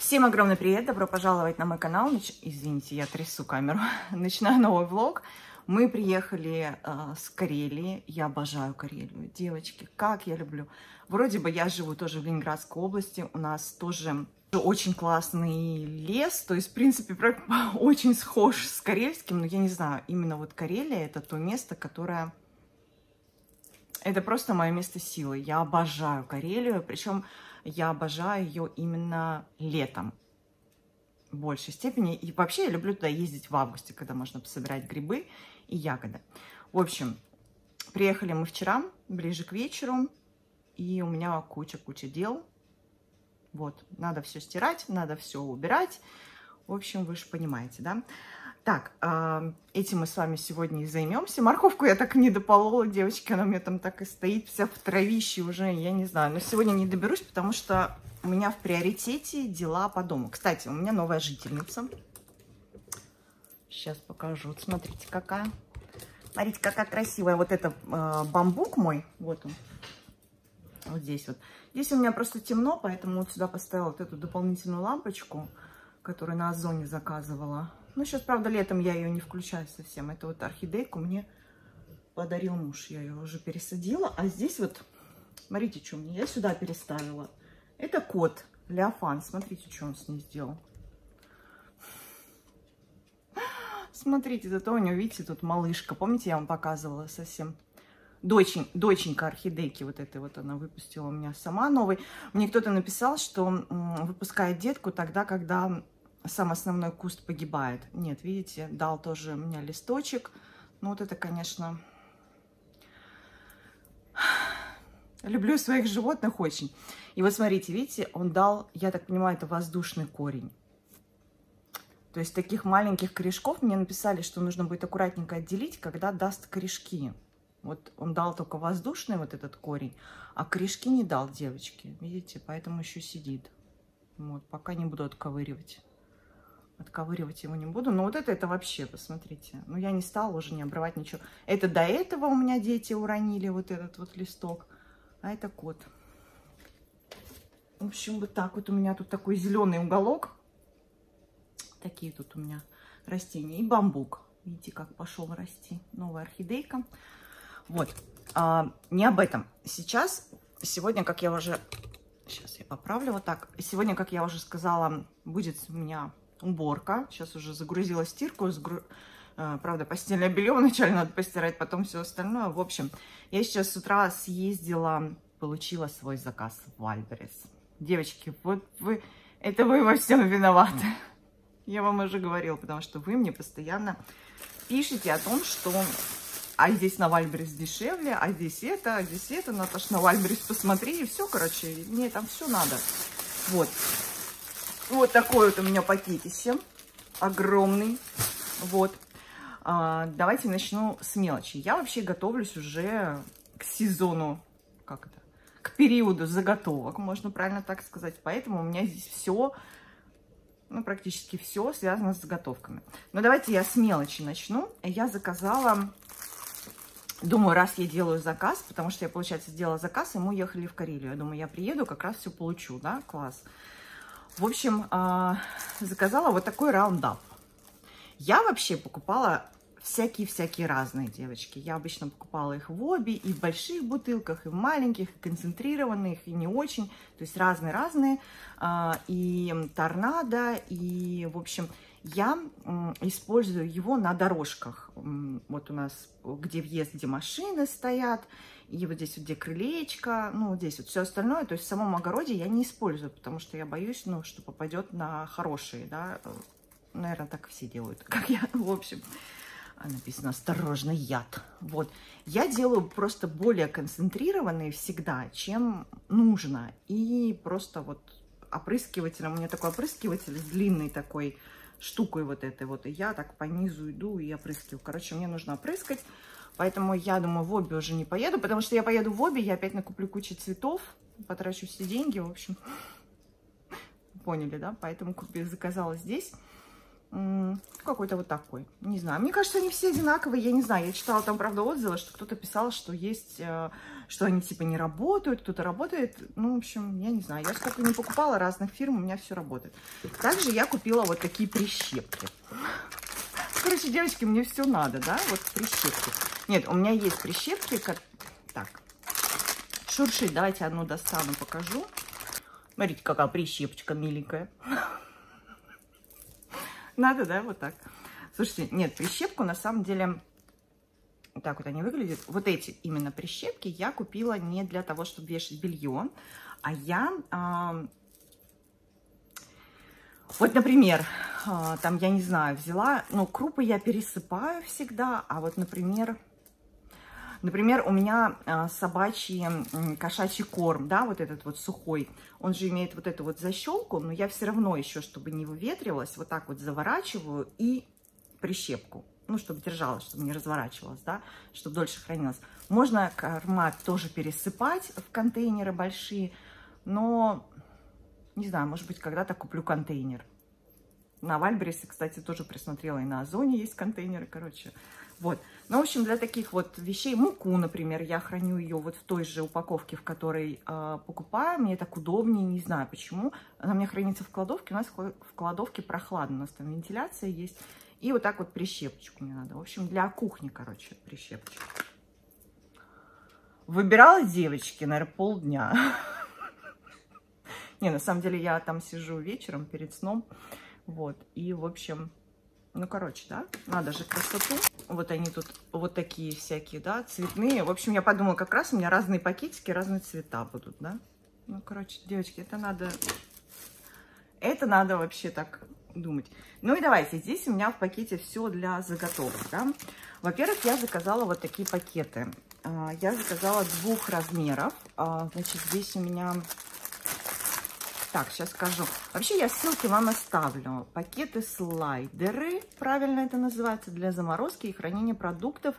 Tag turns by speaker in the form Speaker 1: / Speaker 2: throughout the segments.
Speaker 1: Всем огромный привет, добро пожаловать на мой канал. Нач... Извините, я трясу камеру. Начинаю новый влог. Мы приехали э, с Карелии. Я обожаю Карелию. Девочки, как я люблю. Вроде бы я живу тоже в Ленинградской области. У нас тоже очень классный лес. То есть, в принципе, очень схож с карельским. Но я не знаю, именно вот Карелия это то место, которое... Это просто мое место силы. Я обожаю Карелию. Причем я обожаю ее именно летом в большей степени. И вообще я люблю туда ездить в августе, когда можно пособирать грибы и ягоды. В общем, приехали мы вчера, ближе к вечеру, и у меня куча-куча дел. Вот, надо все стирать, надо все убирать. В общем, вы же понимаете, да? Так, этим мы с вами сегодня и займемся. Морковку я так не дополола, девочки, она у меня там так и стоит вся в травище уже, я не знаю. Но сегодня не доберусь, потому что у меня в приоритете дела по дому. Кстати, у меня новая жительница. Сейчас покажу. Смотрите, какая. Смотрите, какая красивая. Вот это э, бамбук мой. Вот он. Вот здесь вот. Здесь у меня просто темно, поэтому вот сюда поставила вот эту дополнительную лампочку, которую на Озоне заказывала. Ну, сейчас, правда, летом я ее не включаю совсем. Это вот орхидейку мне подарил муж. Я ее уже пересадила. А здесь вот, смотрите, что мне. Я сюда переставила. Это кот Леофан. Смотрите, что он с ней сделал. Смотрите, зато у него, видите, тут малышка. Помните, я вам показывала совсем? Дочень, доченька орхидейки вот этой вот она выпустила у меня сама новый. Мне кто-то написал, что выпускает детку тогда, когда сам основной куст погибает. Нет, видите, дал тоже у меня листочек. Ну, вот это, конечно... Люблю своих животных очень. И вот смотрите, видите, он дал, я так понимаю, это воздушный корень. То есть таких маленьких корешков мне написали, что нужно будет аккуратненько отделить, когда даст корешки. Вот он дал только воздушный вот этот корень, а корешки не дал девочки. Видите, поэтому еще сидит. Вот, пока не буду отковыривать. Отковыривать его не буду. Но вот это, это вообще, посмотрите. Ну, я не стала уже не обрывать ничего. Это до этого у меня дети уронили вот этот вот листок. А это кот. В общем, вот так вот у меня тут такой зеленый уголок. Такие тут у меня растения. И бамбук. Видите, как пошел расти. Новая орхидейка. Вот. А, не об этом. Сейчас, сегодня, как я уже... Сейчас я поправлю вот так. Сегодня, как я уже сказала, будет у меня уборка. Сейчас уже загрузила стирку. Сгру... Э, правда, постельное белье вначале надо постирать, потом все остальное. В общем, я сейчас с утра съездила, получила свой заказ в Альберес. Девочки, вот вы, это вы во всем виноваты. Я вам уже говорила, потому что вы мне постоянно пишете о том, что а здесь на Вальберес дешевле, а здесь это, а здесь это, Наташ, на Вальберес посмотри, и все, короче, мне там все надо. Вот. Вот такой вот у меня пакетище. Огромный. Вот. А, давайте начну с мелочи. Я вообще готовлюсь уже к сезону, как это, к периоду заготовок, можно правильно так сказать. Поэтому у меня здесь все, ну, практически все связано с заготовками. Но давайте я с мелочи начну. Я заказала, думаю, раз я делаю заказ, потому что я, получается, сделала заказ, и мы уехали в Карелию. Я думаю, я приеду, как раз все получу, да, класс. В общем, а, заказала вот такой раундап. Я вообще покупала всякие-всякие разные девочки. Я обычно покупала их в обе, и в больших бутылках, и в маленьких, и концентрированных, и не очень. То есть разные-разные. А, и торнадо, и, в общем, я использую его на дорожках. Вот у нас, где въезд, где машины стоят, и вот здесь вот где крылечко, ну, здесь вот все остальное. То есть в самом огороде я не использую, потому что я боюсь, ну, что попадет на хорошие, да. Наверное, так все делают, как я, в общем. А написано «Осторожно, яд». Вот. Я делаю просто более концентрированные всегда, чем нужно. И просто вот опрыскивателем, у меня такой опрыскиватель с длинной такой штукой вот этой вот. И я так по низу иду и опрыскиваю. Короче, мне нужно опрыскать. Поэтому я думаю, в обе уже не поеду, потому что я поеду в обе, я опять накуплю кучу цветов, потрачу все деньги, в общем. Поняли, да? Поэтому купи, заказала здесь. Какой-то вот такой. Не знаю. Мне кажется, они все одинаковые. Я не знаю. Я читала там, правда, отзывы, что кто-то писал, что есть, э, что они типа не работают, кто-то работает. Ну, в общем, я не знаю. Я сколько не покупала разных фирм, у меня все работает. Также я купила вот такие прищепки. Короче, девочки, мне все надо, да? Вот прищепки. Нет, у меня есть прищепки. Как... Так. Шуршит. Давайте одну достану, покажу. Смотрите, какая прищепочка миленькая. Надо, да, вот так. Слушайте, нет, прищепку на самом деле... Так вот они выглядят. Вот эти именно прищепки я купила не для того, чтобы вешать белье, а я... А... Вот, например, а, там, я не знаю, взяла... Ну, крупы я пересыпаю всегда, а вот, например... Например, у меня а, собачий кошачий корм, да, вот этот вот сухой, он же имеет вот эту вот защелку, но я все равно еще, чтобы не выветривалось, вот так вот заворачиваю и прищепку, ну, чтобы держалась, чтобы не разворачивалась, да, чтобы дольше хранилась. Можно корма тоже пересыпать в контейнеры большие, но, не знаю, может быть, когда-то куплю контейнер. На Вальбересе, кстати, тоже присмотрела, и на Озоне есть контейнеры, короче, вот. Ну, в общем, для таких вот вещей, муку, например, я храню ее вот в той же упаковке, в которой э, покупаю. Мне так удобнее, не знаю почему. Она у меня хранится в кладовке. У нас в кладовке прохладно, у нас там вентиляция есть. И вот так вот прищепочку мне надо. В общем, для кухни, короче, прищепочку. Выбирала девочки, наверное, полдня. Не, на самом деле я там сижу вечером перед сном. Вот. И, в общем, ну, короче, да, надо же красоту. Вот они тут вот такие всякие, да, цветные. В общем, я подумала, как раз у меня разные пакетики, разные цвета будут, да. Ну, короче, девочки, это надо... Это надо вообще так думать. Ну и давайте, здесь у меня в пакете все для заготовок, да. Во-первых, я заказала вот такие пакеты. А, я заказала двух размеров. А, значит, здесь у меня так, сейчас скажу. Вообще я ссылки вам оставлю. Пакеты слайдеры, правильно это называется, для заморозки и хранения продуктов.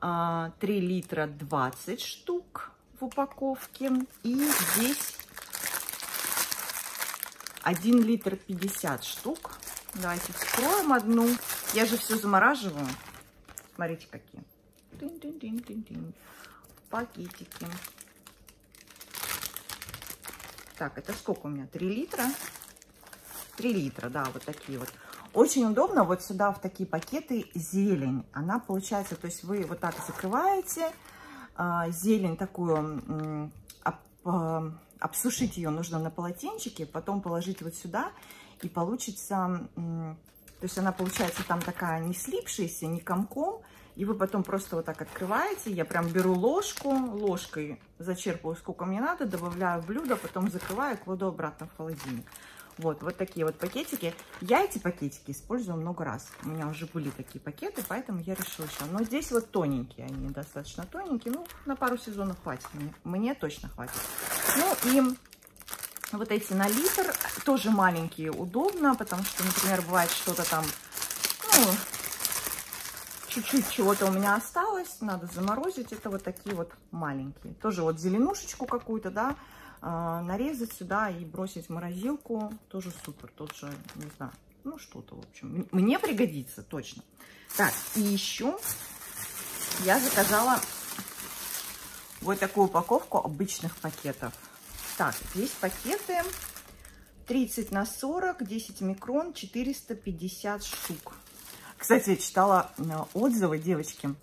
Speaker 1: 3 а, литра 20 штук в упаковке. И здесь 1 литр 50 штук. Давайте вскроем одну. Я же все замораживаю. Смотрите, какие. Тин -тин -тин -тин -тин. Пакетики. Так, это сколько у меня? 3 литра? 3 литра, да, вот такие вот. Очень удобно вот сюда в такие пакеты зелень. Она получается, то есть вы вот так закрываете, а, зелень такую, а, обсушить ее нужно на полотенчике, потом положить вот сюда, и получится, то есть она получается там такая не слипшаяся, не комком, и вы потом просто вот так открываете. Я прям беру ложку, ложкой зачерпываю сколько мне надо, добавляю в блюдо, потом закрываю, кладу обратно в холодильник. Вот, вот такие вот пакетики. Я эти пакетики использую много раз. У меня уже были такие пакеты, поэтому я решила еще. Но здесь вот тоненькие, они достаточно тоненькие. Ну, на пару сезонов хватит мне. Мне точно хватит. Ну, и вот эти на литр тоже маленькие, удобно, потому что, например, бывает что-то там, чуть-чуть чего-то у меня осталось, надо заморозить. Это вот такие вот маленькие. Тоже вот зеленушечку какую-то, да, э, нарезать сюда и бросить в морозилку. Тоже супер. Тут же, не знаю, ну что-то, в общем. Мне пригодится, точно. Так, и еще я заказала вот такую упаковку обычных пакетов. Так, здесь пакеты 30 на 40, 10 микрон, 450 штук. Кстати, я читала э, отзывы девочки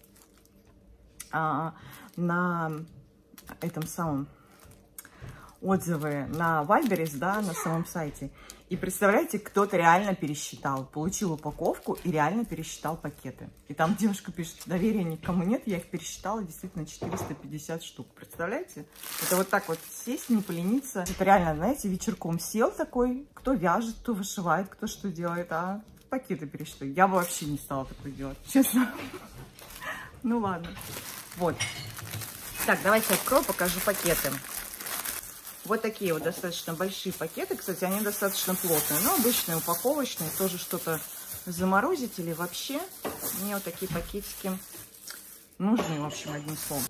Speaker 1: а, на этом самом отзывы на Вальберес, да, на самом сайте. И представляете, кто-то реально пересчитал, получил упаковку и реально пересчитал пакеты. И там девушка пишет, доверия никому нет, я их пересчитала действительно 450 штук. Представляете? Это вот так вот сесть, не полениться. Это реально, знаете, вечерком сел такой, кто вяжет, кто вышивает, кто что делает, а пакеты пересчитаю. Я бы вообще не стала такое делать, честно. Ну ладно. Вот. Так, давайте открою, покажу пакеты. Вот такие вот достаточно большие пакеты. Кстати, они достаточно плотные. Но обычные, упаковочные. Тоже что-то заморозить или вообще. Мне вот такие пакетики нужны, в общем, одним словом.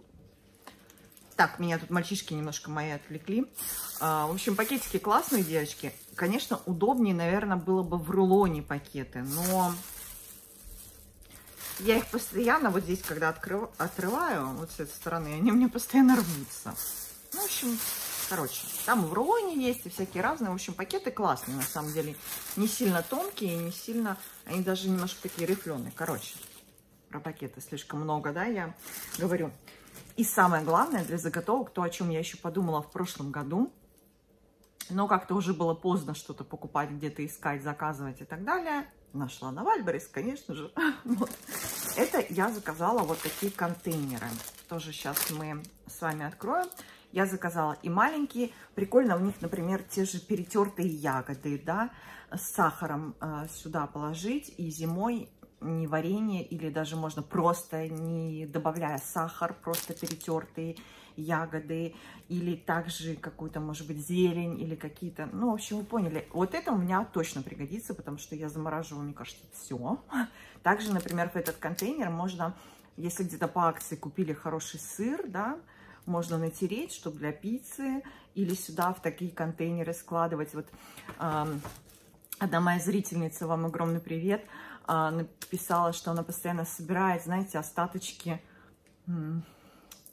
Speaker 1: Так, меня тут мальчишки немножко мои отвлекли. А, в общем, пакетики классные, девочки. Конечно, удобнее, наверное, было бы в рулоне пакеты, но я их постоянно вот здесь, когда открыв... отрываю, вот с этой стороны, они мне постоянно рвутся. Ну, в общем, короче, там в рулоне есть и всякие разные. В общем, пакеты классные, на самом деле. Не сильно тонкие, не сильно... Они даже немножко такие рифленые. Короче, про пакеты слишком много, да, я говорю. И самое главное для заготовок, то, о чем я еще подумала в прошлом году, но как-то уже было поздно что-то покупать, где-то искать, заказывать и так далее. Нашла на Вальберес, конечно же. Вот. Это я заказала вот такие контейнеры. Тоже сейчас мы с вами откроем. Я заказала и маленькие. Прикольно, у них, например, те же перетертые ягоды, да, с сахаром э, сюда положить. И зимой не варенье, или даже можно просто не добавляя сахар, просто перетертые ягоды, или также какую-то, может быть, зелень, или какие-то, ну, в общем, вы поняли. Вот это у меня точно пригодится, потому что я замораживаю, мне кажется, все. Также, например, в этот контейнер можно, если где-то по акции купили хороший сыр, да, можно натереть, чтобы для пиццы, или сюда в такие контейнеры складывать. Вот э, одна моя зрительница, вам огромный привет, написала, что она постоянно собирает, знаете, остаточки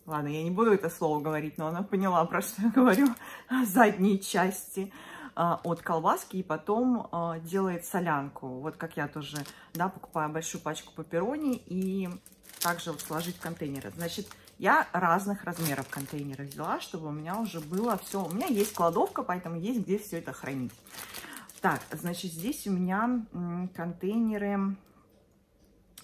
Speaker 1: Ладно, я не буду это слово говорить, но она поняла, про что я говорю. Задние части а, от колбаски и потом а, делает солянку. Вот как я тоже, да, покупаю большую пачку пепперони и также вот сложить в контейнеры. Значит, я разных размеров контейнеры взяла, чтобы у меня уже было все. У меня есть кладовка, поэтому есть где все это хранить. Так, значит, здесь у меня контейнеры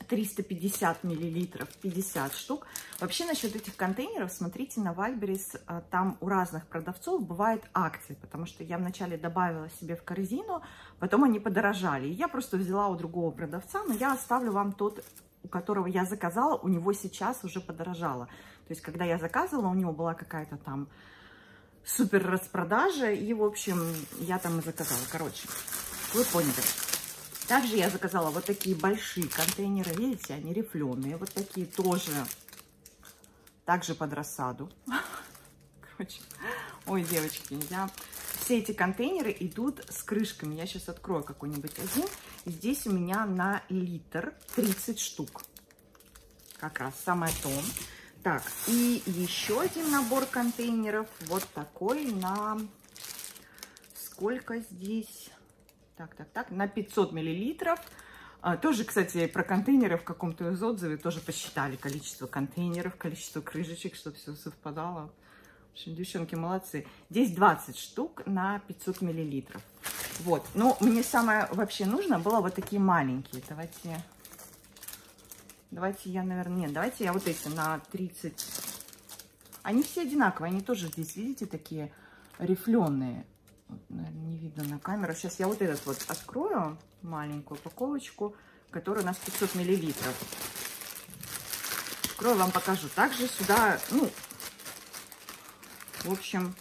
Speaker 1: 350 миллилитров, 50 штук. Вообще насчет этих контейнеров, смотрите на Вальберис, а, там у разных продавцов бывают акции, потому что я вначале добавила себе в корзину, потом они подорожали. я просто взяла у другого продавца, но я оставлю вам тот, у которого я заказала, у него сейчас уже подорожало. То есть, когда я заказывала, у него была какая-то там супер распродажа, и, в общем, я там и заказала. Короче, вы поняли. Также я заказала вот такие большие контейнеры. Видите, они рифленые. Вот такие тоже. Также под рассаду. Короче, ой, девочки, я... Все эти контейнеры идут с крышками. Я сейчас открою какой-нибудь один. Здесь у меня на литр 30 штук. Как раз самое то. Так, и еще один набор контейнеров. Вот такой на... Сколько здесь? Так, так, так, на 500 миллилитров. А, тоже, кстати, про контейнеры в каком-то из отзыве тоже посчитали количество контейнеров, количество крышечек, чтобы все совпадало. В общем, девчонки молодцы. Здесь 20 штук на 500 миллилитров. Вот. Но мне самое вообще нужно было вот такие маленькие. Давайте... Давайте я, наверное... Нет, давайте я вот эти на 30... Они все одинаковые. Они тоже здесь, видите, такие рифленые. Вот, наверное, не видно на камеру. Сейчас я вот этот вот открою, маленькую упаковочку, которая у нас 500 миллилитров. Открою, вам покажу. Также сюда, ну, в общем,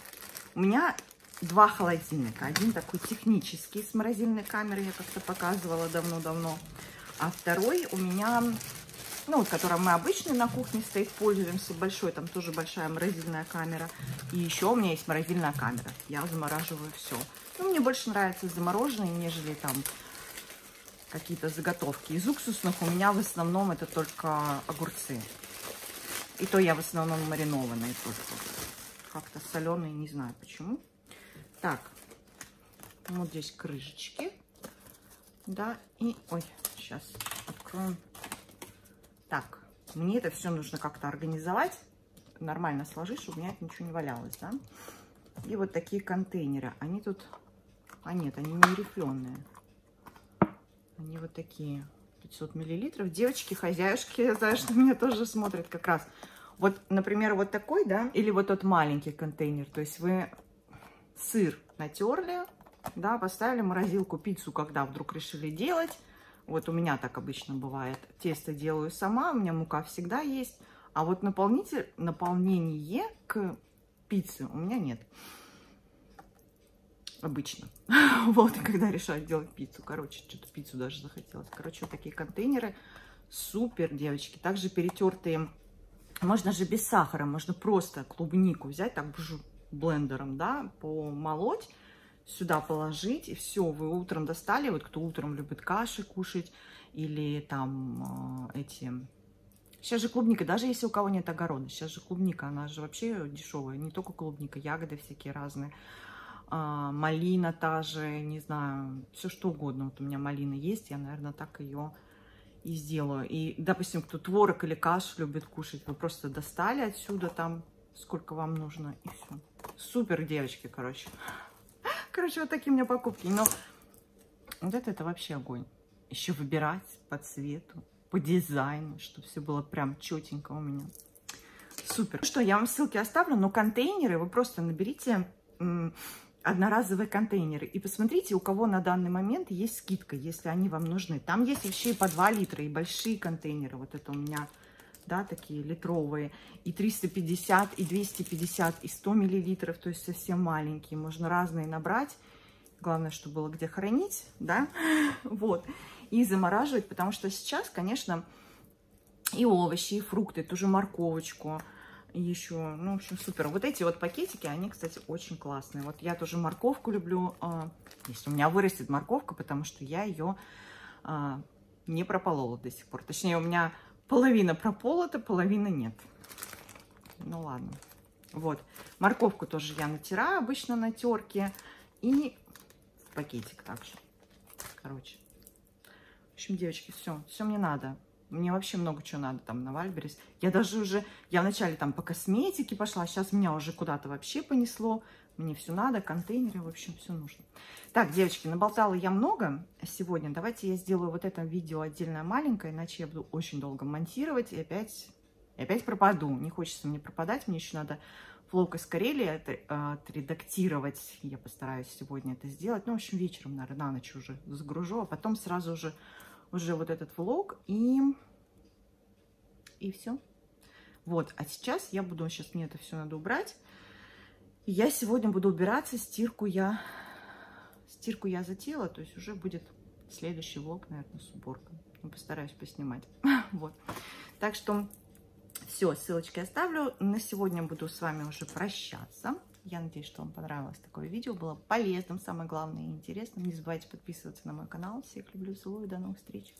Speaker 1: у меня два холодильника. Один такой технический с морозильной камерой, я как-то показывала давно-давно. А второй у меня ну, вот, которым мы обычно на кухне стоит, пользуемся, большой, там тоже большая морозильная камера. И еще у меня есть морозильная камера, я замораживаю все. Ну, мне больше нравятся замороженные, нежели там какие-то заготовки. Из уксусных у меня в основном это только огурцы. И то я в основном маринованные только. Как-то соленые, не знаю почему. Так, вот здесь крышечки. Да, и, ой, сейчас откроем так, мне это все нужно как-то организовать, нормально сложить, чтобы у меня это ничего не валялось, да. И вот такие контейнеры. Они тут... А нет, они не рифленые. Они вот такие. 500 миллилитров. Девочки, хозяюшки, я знаю, что меня тоже смотрят как раз. Вот, например, вот такой, да, или вот тот маленький контейнер. То есть вы сыр натерли, да, поставили в морозилку пиццу, когда вдруг решили делать. Вот у меня так обычно бывает. Тесто делаю сама, у меня мука всегда есть. А вот наполнитель, наполнение к пицце у меня нет. Обычно. Вот, когда решаю делать пиццу. Короче, что-то пиццу даже захотелось. Короче, вот такие контейнеры. Супер, девочки. Также перетертые Можно же без сахара, можно просто клубнику взять, так блендером, да, помолоть, сюда положить, и все, вы утром достали, вот кто утром любит каши кушать, или там э, эти... Сейчас же клубника, даже если у кого нет огорода, сейчас же клубника, она же вообще дешевая, не только клубника, ягоды всякие разные, а, малина та же, не знаю, все что угодно. Вот у меня малина есть, я, наверное, так ее и сделаю. И, допустим, кто творог или кашу любит кушать, вы просто достали отсюда там, сколько вам нужно, и все. Супер, девочки, короче. Короче, вот такие у меня покупки. Но вот это, это вообще огонь. Еще выбирать по цвету, по дизайну, чтобы все было прям четенько у меня. Супер. Что, я вам ссылки оставлю, но контейнеры вы просто наберите одноразовые контейнеры. И посмотрите, у кого на данный момент есть скидка, если они вам нужны. Там есть вообще и по 2 литра, и большие контейнеры. Вот это у меня, да, такие литровые. И 350, и 250, и 100 миллилитров, то есть совсем маленькие. Можно разные набрать. Главное, чтобы было где хранить, да, вот. И замораживать, потому что сейчас, конечно, и овощи, и фрукты, ту же морковочку, еще, ну, в общем, супер. Вот эти вот пакетики, они, кстати, очень классные. Вот я тоже морковку люблю, а, если у меня вырастет морковка, потому что я ее а, не прополола до сих пор. Точнее, у меня половина прополота, половина нет. Ну, ладно. Вот, морковку тоже я натираю обычно на терке. И пакетик также. Короче. В общем, девочки, все, все мне надо. Мне вообще много чего надо там на Вальберес. Я даже уже, я вначале там по косметике пошла, сейчас меня уже куда-то вообще понесло. Мне все надо, контейнеры, в общем, все нужно. Так, девочки, наболтала я много сегодня. Давайте я сделаю вот это видео отдельное маленькое, иначе я буду очень долго монтировать и опять, и опять пропаду. Не хочется мне пропадать, мне еще надо флоу из Карелии а, отредактировать. Я постараюсь сегодня это сделать. Ну, в общем, вечером, наверное, на ночь уже загружу, а потом сразу же уже вот этот влог и, и все. Вот, а сейчас я буду, сейчас мне это все надо убрать. Я сегодня буду убираться, стирку я, стирку я затеяла, то есть уже будет следующий влог, наверное, с уборкой. Я постараюсь поснимать. вот. Так что все, ссылочки оставлю. На сегодня буду с вами уже прощаться. Я надеюсь, что вам понравилось такое видео, было полезным, самое главное и интересным. Не забывайте подписываться на мой канал. Всех люблю, целую, до новых встреч.